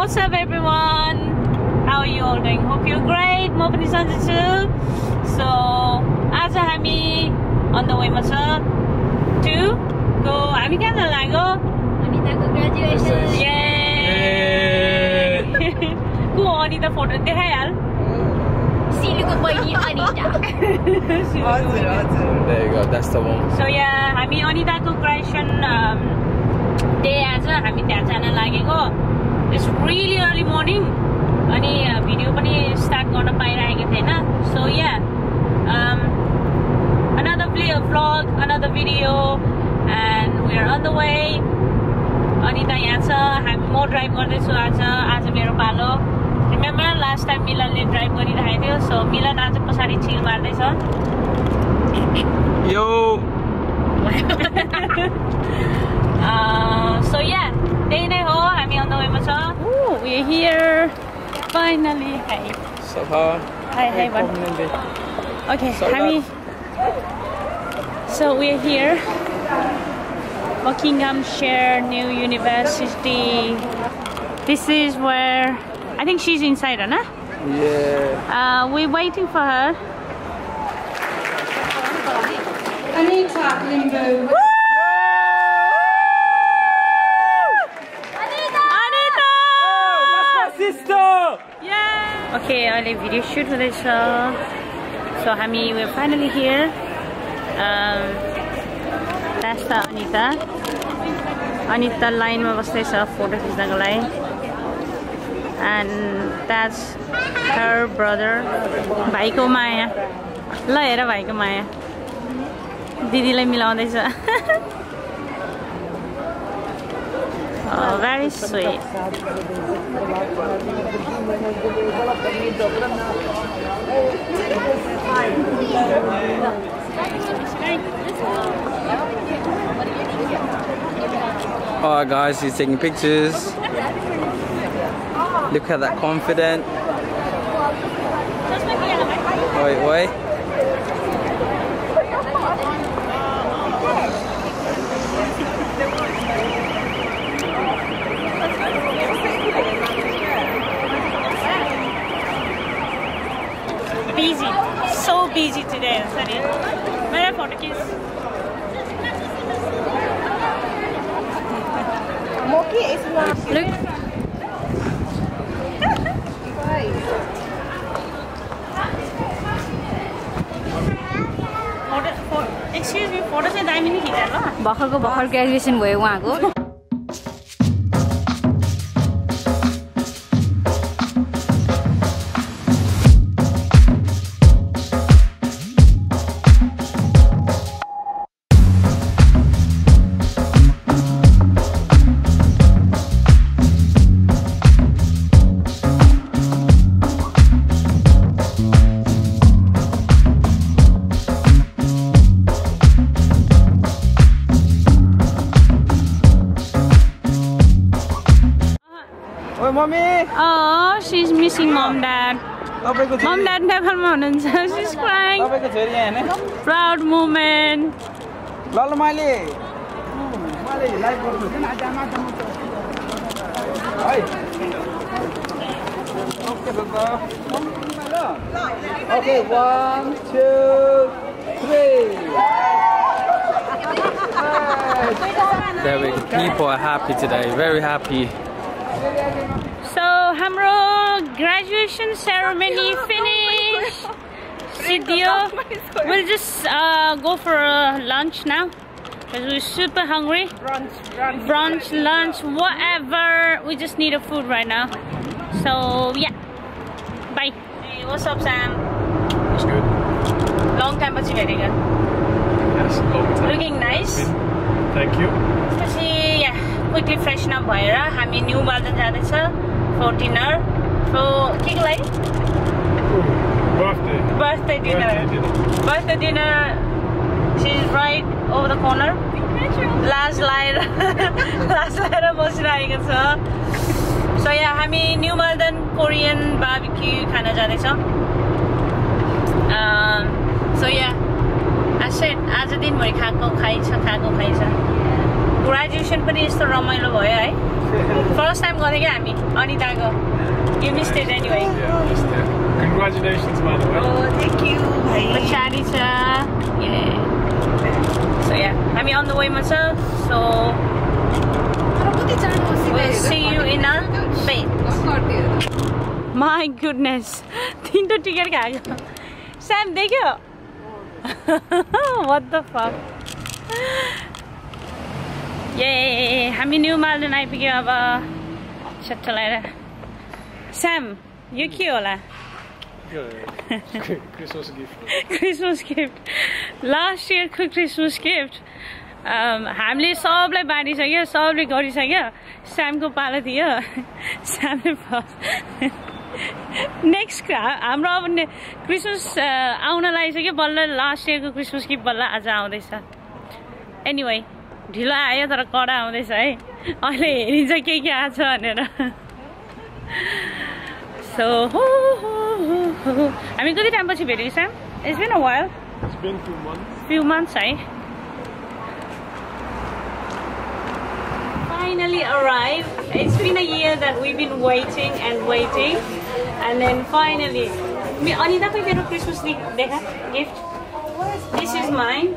What's up everyone? How are you all doing? Hope you're great. म पनि सन्चै छु सो आज हामी अन द वेमा छ टु गो हामी कहाँ जान लाग्यो अनिताको ग्रेजुएसन को अनिता फोटो देखाइहाल सिलुको बहिनी अनिता हजुर हजुर There you go, that's the one. So यहाँ हामी अनिताको ग्रेजुएसन डे आज हामी त्यहाँ जान लागेको इट्स रियली अर्ली मर्निङ अनि भिडियो पनि स्टार्ट गर्न पाइरहेको थिएन. So yeah another vlog, another video and we are on the way. Anita यहाँ छ. हामी म ड्राइभ गर्दैछु आज. आज मेरो पालो. रिमेम्बर लास्ट टाइम मिलनले ड्राइभ गरिरहेको थियो सो मिलन आज पछाडि chill मार्दैछ। Finally, hej. Sabha. Hi, hi, one. Okay, Hami. So we're here, Buckinghamshire New University. This is where, I think she's inside, Anna? Yeah. Uh, we're waiting for her. Anita Limbo. Okay, अहिले video shoot हुँदैछ। So हामी finally here the Anita Anita लाइनमा बस्दैछ photo खिच्नको लागि। And that's her brother भाइको माया। ल हेर भाइको माया। दिदीलाई मिलाउँदैछ। Oh, very sweet. Alright guys, he's taking pictures. Look at that confident. Wait, wait. Busy, so busy today, Sunny. मेरा फोटो खींच मोकी यसमा Look. Photo excuse me photo चाहिँ दामी नै खिचेर ल भर्खरको भर्खर ग्रेजुएसन भयो उहाँको। मम ड्याड नेपालमा हुनुहुन्छ सिज क्राइङ तपाईँको छोरी यहाँ हेर्ने प्राउड मुमेन्ट ल ल मैले मैले लाइभ गर्छु किन आज आमा है ओके दादा okay one two three There we go. People are happy today, very happy. So हाम्रो graduation ceremony finished. Sidio, we'll just uh, go for uh, lunch now because we're super hungry. brunch brunch Brunch, lunch, whatever. We just need a food right now. So yeah, bye. Hey, what's up, Sam? It's good. Long time पछि भेटेको. Yes, long time. Looking nice. Thank you. Quickly freshen up भएर हामी new मालदन जाँदैछ for dinner so के को लागि. Birthday dinner. Birthday dinner she is right over the corner लाज लाएर लाज लाएर बसिरहेको छ सो या हामी न्यु मालदन कोरियन बाबिक्यू खान जाँदैछौँ सो या आज आज दिनभरि खाएको खाइछ खाएको खाइछ ग्रेजुएसन पनि यस्तो रमाइलो भयो है। फर्स्ट टाइम गर्थ्यो क्या हामी अनिताको। यु. Oh, thank you, भाइ पछाडि छ। सो या हामी अन द वेमा छ। So we'll see you in a bit my goodness तिनवटा टिकट खाएको स्याम देख्यो? वाट द फक ए हामी न्यु मालडन आइपुग्यो अब। छट्ट लगाएर स्याम यो के होला. क्रिसमस गिफ्ट लास्ट इयरको क्रिसमस गिफ्ट हामीले सबलाई बाँडिसक्यो सबले गरिसक्यो। स्यामको पालो थियो। स्यामले नेक्स्ट हाम्रो अब क्रिसमस आउन लागिसक्यो बल्ल। लास्ट इयरको क्रिसमस गिफ्ट बल्ल आज आउँदैछ। एनिवे ढिलो आयो तर कडा आउँदैछ है अहिले हेरिन्छ के के आएको छ भनेर सो हो हामी कति टाइमपछि भेट्यौँ Sam it's been a while few months, eh? Finally arrived. It's been a year that we've been waiting and waiting, and then finally, me Anita ko pero Christmas dekha gift. This is mine.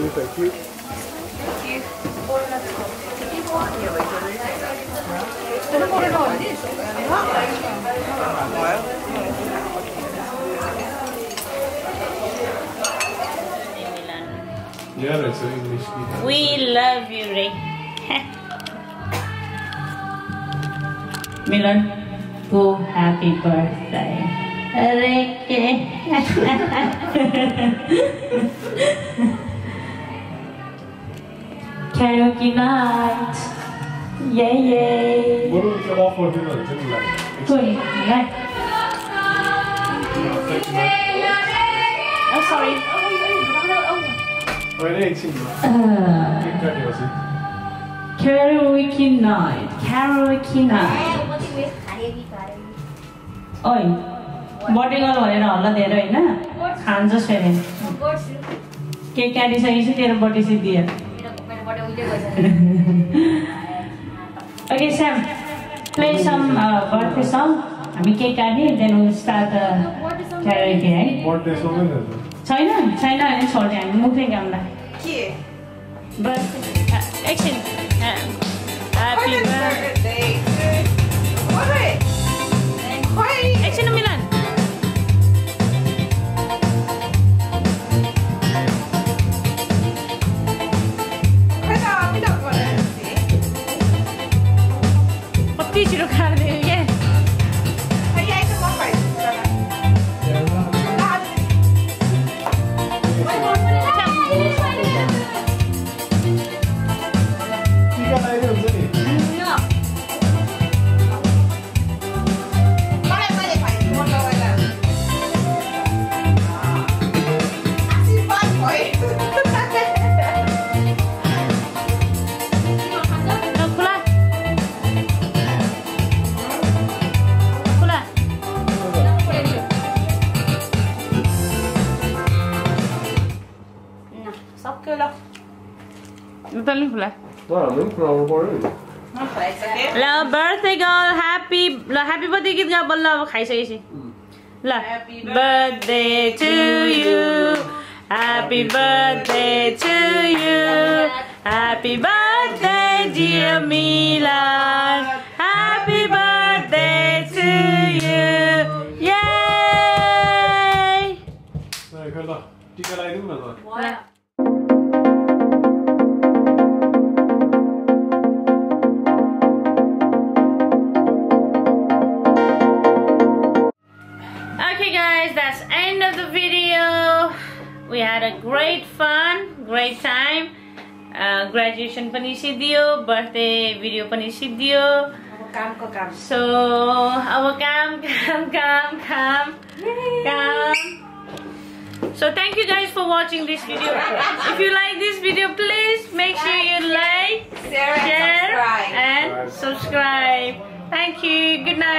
Pepsi, thank you. Yeah, that's English. We love you, Ray. Milan, go happy birthday. Ricky. Karaoke night. Yay, yay. What do we come off for dinner? Tell me like. Good night. Thank you, man. Oh, sorry. Uh, Take that, was it? karaoke night. Karaoke night. ओइ गर्नु भनेर हल्ला धेरै होइन खान्छ फेरि cake काटिसकेपछि तेरो birthday चाहिँ okay Sam play some birthday song हामी केक काट्ने देन विल स्टार्ट क्यारोके है Birthday it? छैन छैन भने छोड्ने हामी मुखै गाउँला के बर्थडे एकछिन ह्याप्पी Happy बर्थडे birthday! एकछिन मिलन तैँले खुला Wow, I'm in for our party. It's ल बर्थडे गर्ल ह्याप्पी ल ह्याप्पी बर्थडे गीत गा बल्ल अब खाइसकेपछि ल birthday to you happy birthday to you happy birthday dear Milan Uh, graduation पनि सिद्धियो बर्थडे भिडियो पनि सिद्धियो अब कामको काम So our cam, cam, cam, cam, cam. So thank you guys for watching this video. If you like this video, please make sure you like, share and share, subscribe and subscribe. Thank you. Good night.